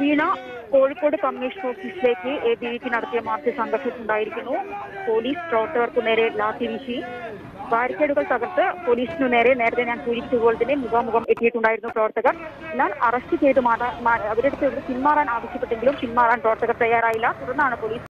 വീണ Kozhikode commission ഓഫീസിലേക്ക് A B വിക്ക് നടത്തിയ മാർച്ച് സംഘർഷത്തിലുണ്ടായിരിക്കുന്നു. പോലീസ് പ്രവർത്തകർക്കു നേരെ ലാത്തി വീശി. ബാരിക്കേഡുകൾ തകർത്ത് പോലീസിനു നേരെ നേരത്തെ ഞാൻ സൂചിപ്പിച്ചതുപോലെ തന്നെ മുഖാമുഖം എത്തിയിട്ടുണ്ടായിരുന്നു പ്രവർത്തകർ. എന്നാൽ അറസ്റ്റ് ചെയ്ത് മാറാൻ അവരുടെ അടുത്ത് പിന്മാറാൻ ആവശ്യപ്പെട്ടെങ്കിലും പിന്മാറാൻ പ്രവർത്തകർ തയ്യാറായില്ല. തുടർന്നാണ് പോലീസ്